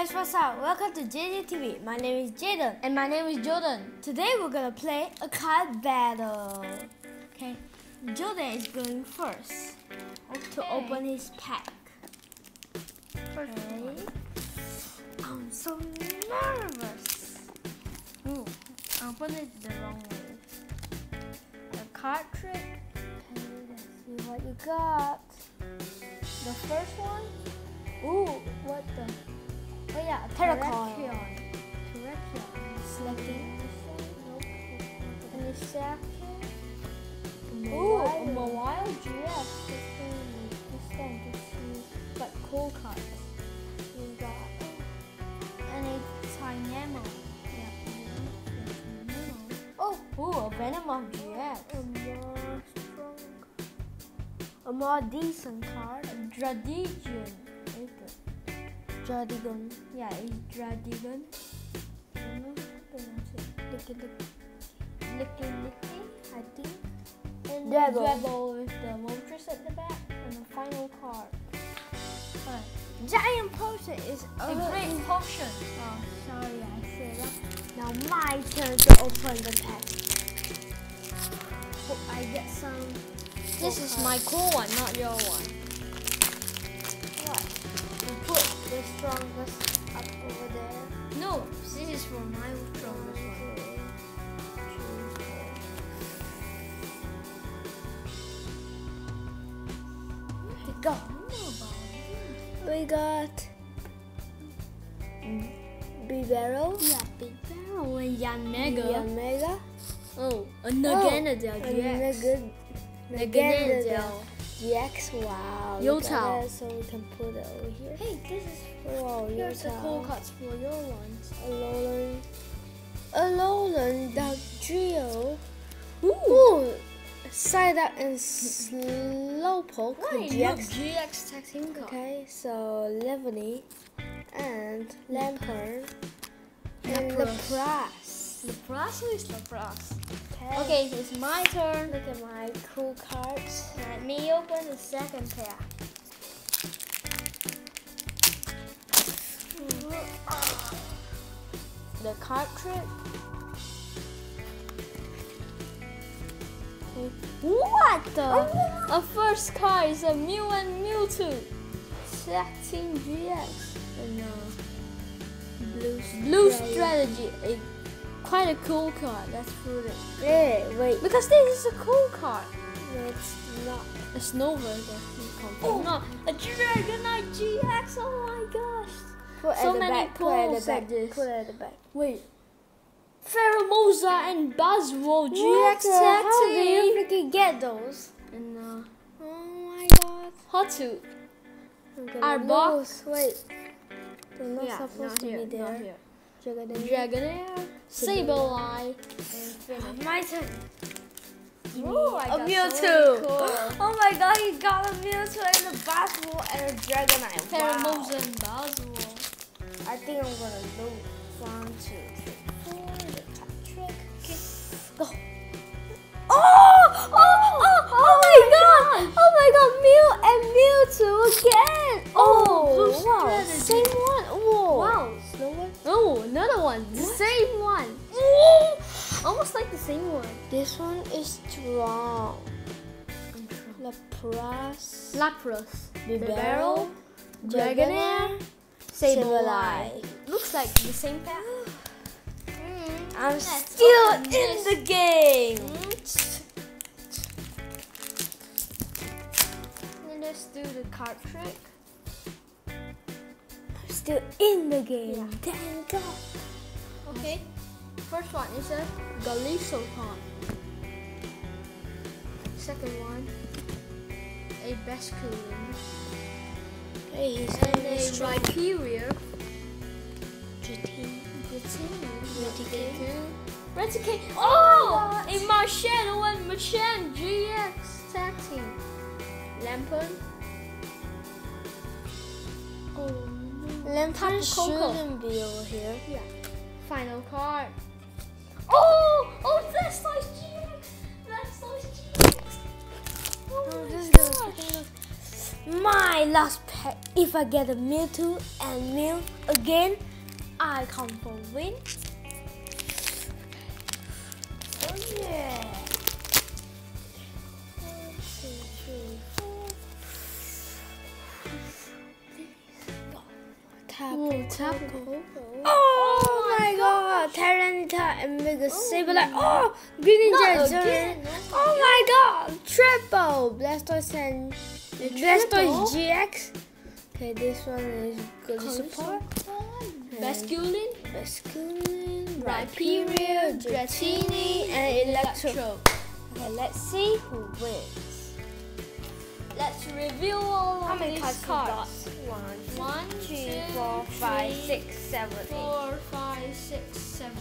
guys, what's up? Welcome to JJ TV. My name is Jaden. And my name is Jordan. Today we're gonna play a card battle. Okay, Jordan is going first to open his pack. First Okay. I'm so nervous. Ooh, I opened it the wrong way. The card trick. Okay, let's see what you got. The first one. Ooh, what the? Oh yeah, a Terracoin. Terrakion. Terrakion. Selecting. Nope. And the second. Ooh, a Mawile GX. This thing to see but cool cards. We got and a Tynamo. Yeah. Oh, ooh, a Venomoth GX. A more strong A more decent card. Dradigion. Is it? Jardigan. Yeah, it's Dradigon. I know how to pronounce it. Licky, licky. Licky Licky, I think. And Dwebble. the Dwebble with the Moltres at the back. And the final card. Alright. Giant potion is A great potion. Oh, sorry, I said that. Now my turn to open the pack. Hope I get some. This is my cool one, not your one. Strongest up over there. No, this is for my strongest one. Go. I don't know about it. We got Bibero, Yeah, Big Barrel and Yanmega. Yamega, Oh, a and Naganadel GX. Nagad- Naganadel GX. Wow. look at Yotao. So we can put it over here. Hey, this is Whoa, here's the cool Yotao. cards for your ones. Alolan. Alolan Dugtrio. Ooh. Psyduck and Slowpoke Wait, GX. look, GX tag team card. Okay, so Leavanny and Lampent and Lapras. Lapras. Is Lapras? Okay. Okay, it's my turn. Look at my cool cards. Let me open the second pair. The card trick. What the? A first card is a Mew and Mewtwo. Setting GX. And uh, Blue. Blue Strategy. Strategy. Quite a cool card. Let's put it. Hey, wait. Because this is a cool card. No, it's not. A Snover, oh. not a Dragonite GX. Oh my gosh! Put So many back. Put at pulls the back. Put it at the back. Wait, Pheromosa and Buzzwole GX the How do you freaking get those? And uh, Oh my god. I'm gonna Arbok. lose. Wait. They're not yeah, supposed not to here, be not there. Dragonair. Dragonair, Sableye, and. My turn. Ooh, I a got Mewtwo. cool. Oh my god, he got a Mewtwo and a Basketball and a Dragonite. Wow. Pheromosa and Buzzwole. I think I'm gonna lose. One, two, three, four. The top trick. Okay. Go. Another one. The What? same one. Almost like the same one. This one is strong. Lapras. Lapras, Bibarel, Dragonair, Sableye. Looks like the same pack. Mm. I'm Let's still in this. the game. And let's do the card trick. Still in the game. Yeah. Thank God. Okay. First one is a Gallisopon. Second one, a Basculin. Hey, he's And a Rhyperior. Reticule. Reticule. Oh! oh a Marshall and Machamp GX tag team. Lampent. No. Lampent shouldn't be over here. Yeah. Final card. Oh! Oh, that's nice GX! That's nice GX! Oh, Oh, my this gosh. freaking my last pack. If I get a Mewtwo and Mew again, I come for win. Tapu Tapu. Oh my god! Tyranitar and Mega Sableye. Oh! Greninja again, Oh my god! Triple! Blastoise and Blastoise? GX. Okay, this one is good support. Basculin, Basculin, Rhyperior, Dratini, and. Electro. Okay, let's see who wins. Let's review all How of many these cards cards. One, two, One, three, two, four, five, three, six, seven, eight. Four, five, six, seven.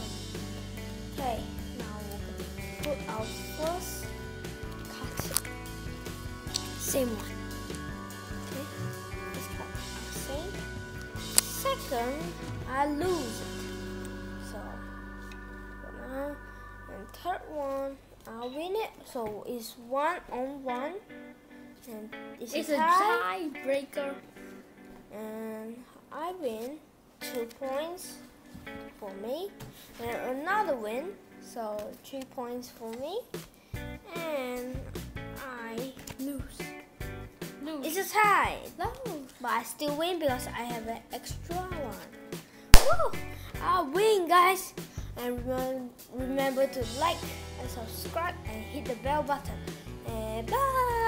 Okay, now we're gonna put our first card. Same one. Okay, this card same. Second, I lose it. So, now, and third one, I win it. So it's one on one, and it's, It's a a tiebreaker. and I win two points for me and another win so three points for me and I lose Lose. it's a tie Lose. but I still win because I have an extra one Woo! I win guys and remember to like and subscribe and hit the bell button and bye